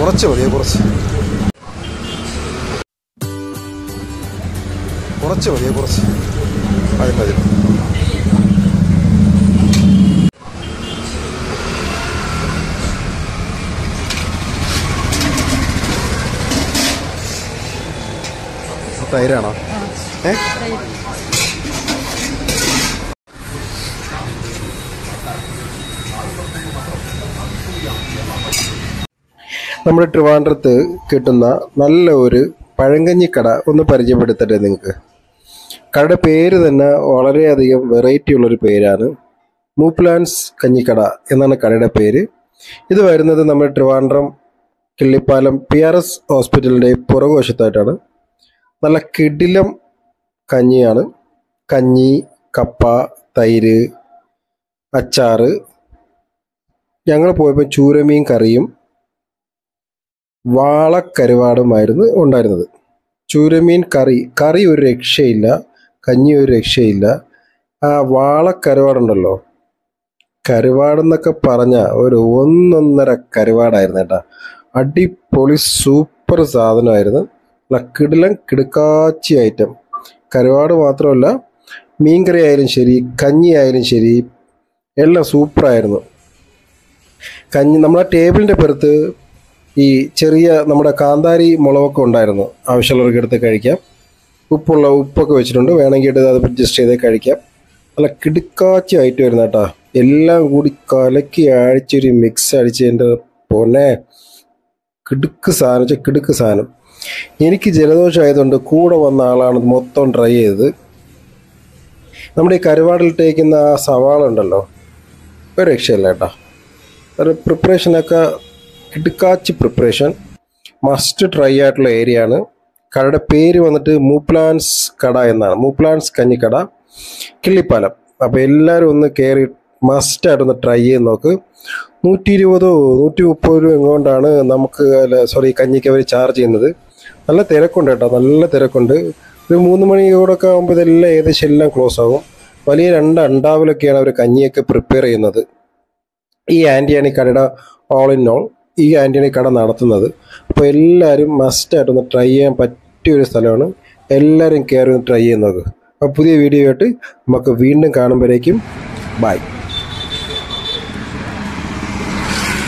കുറച്ച് മതിയോ കുറച്ച്. കുറച്ച് മതിയോ കുറച്ച്. മതി മതി. തൈരാണോ? നമ്മുടെ ട്രിവാൻഡ്രത്ത് കിട്ടുന്ന നല്ല ഒരു പഴങ്കഞ്ഞിക്കട ഒന്ന് പരിചയപ്പെടുത്തട്ടെ നിങ്ങൾക്ക്. കടയുടെ പേര് തന്നെ വളരെയധികം വെറൈറ്റി ഉള്ളൊരു പേരാണ്. മൂപ്ലാൻസ് കഞ്ഞിക്കട എന്നാണ് കടയുടെ പേര്. ഇത് വരുന്നത് നമ്മുടെ Trivandrum Killipalam P R S ഹോസ്പിറ്റലിന്റെ പുറകുവശത്തായിട്ടാണ്. നല്ല കിടിലം കഞ്ഞിയാണ്. കഞ്ഞി കപ്പ തൈര് അച്ചാറ്. ഞങ്ങൾ പോയപ്പോൾ ചൂരമീൻ കറിയും വാളക്കരുവാടുമായിരുന്നു ഉണ്ടായിരുന്നത്. ചൂരമീൻ കറി കറി ഒരു രക്ഷയില്ല കഞ്ഞി ഒരു രക്ഷയില്ല. ആ വാളക്കരുവാടുണ്ടല്ലോ കരുവാടെന്നൊക്കെ പറഞ്ഞ ഒരു ഒന്നൊന്നര കരുവാടായിരുന്നു കേട്ടോ. അടിപൊളി സൂപ്പർ സാധനമായിരുന്നു. കിടിലം കിടുക്കാച്ചി ഐറ്റം. കരുവാട് മാത്രമല്ല മീൻകറി ആയാലും ശരി കഞ്ഞി ആയാലും ശരി എല്ലാം സൂപ്പറായിരുന്നു. കഞ്ഞി നമ്മളെ ടേബിളിന്റെ പുറത്ത് ഈ ചെറിയ നമ്മുടെ കാന്താരി മുളകൊക്കെ ഉണ്ടായിരുന്നു. ആവശ്യമുള്ളവർക്ക് എടുത്ത് കഴിക്കാം. ഉപ്പുള്ള ഉപ്പൊക്കെ വെച്ചിട്ടുണ്ട്. വേണമെങ്കിൽ എടുത്ത് അത് അഡ്ജസ്റ്റ് ചെയ്ത് കഴിക്കാം. നല്ല കിടുക്കാച്ചി ആയിട്ട് വരുന്ന കേട്ടോ. എല്ലാം കൂടി കലക്കി അഴിച്ചൊരു മിക്സ് അടിച്ച് എന്റെ പൊന്നെ. കിടുക്ക് സാധനം വെച്ചാൽ കിടുക്ക് സാധനം. എനിക്ക് ജലദോഷമായതുകൊണ്ട് കൂടെ വന്ന ആളാണ് മൊത്തം ട്രൈ ചെയ്തത് നമ്മുടെ ഈ തേക്കുന്ന ആ സവാള ഉണ്ടല്ലോ ഒരു രക്ഷയില്ല കേട്ടോ. ഒരു പ്രിപ്പറേഷനൊക്കെ ഇടുക്കാച്ചി പ്രിപ്പറേഷൻ മസ്റ്റ് ട്രൈ ആയിട്ടുള്ള ഏരിയ ആണ്. കടയുടെ പേര് വന്നിട്ട് മൂപ്ലാൻസ് കട എന്നാണ്. മൂപ്ലാൻസ് കഞ്ഞിക്കട കിള്ളിപ്പാലം. അപ്പോൾ എല്ലാവരും ഒന്ന് കയറി മസ്റ്റായിട്ടൊന്ന് ട്രൈ ചെയ്ത് നോക്ക്. നൂറ്റി ഇരുപതോ നൂറ്റി മുപ്പത് രൂപ എങ്ങോണ്ടാണ് നമുക്ക് അല്ല സോറി കഞ്ഞിക്ക് അവർ ചാർജ് ചെയ്യുന്നത്. നല്ല തിരക്കുണ്ട് കേട്ടോ നല്ല തിരക്കുണ്ട്. ഒരു മൂന്ന് മണിയോടൊക്കെ ആകുമ്പോൾ ഇതെല്ലാം ഏകദേശം എല്ലാം ക്ലോസ് ആകും വലിയ രണ്ട് അണ്ടാവിലൊക്കെയാണ് അവർ കഞ്ഞിയൊക്കെ പ്രിപ്പയർ ചെയ്യുന്നത്. ഈ ആന്റിയാണ് ഈ കടയുടെ ഓൾ ഇൻ ഓൾ ഈ ആന്റിയാണ് കട നടത്തുന്നത്. അപ്പോൾ എല്ലാവരും മസ്റ്റായിട്ടൊന്ന് ട്രൈ ചെയ്യാൻ പറ്റിയ ഒരു സ്ഥലമാണ്. എല്ലാവരും കയറി ഒന്ന് ട്രൈ ചെയ്യുന്നത്. അപ്പോൾ പുതിയ വീഡിയോ ആയിട്ട് നമുക്ക് വീണ്ടും കാണുമ്പോഴേക്കും ബൈ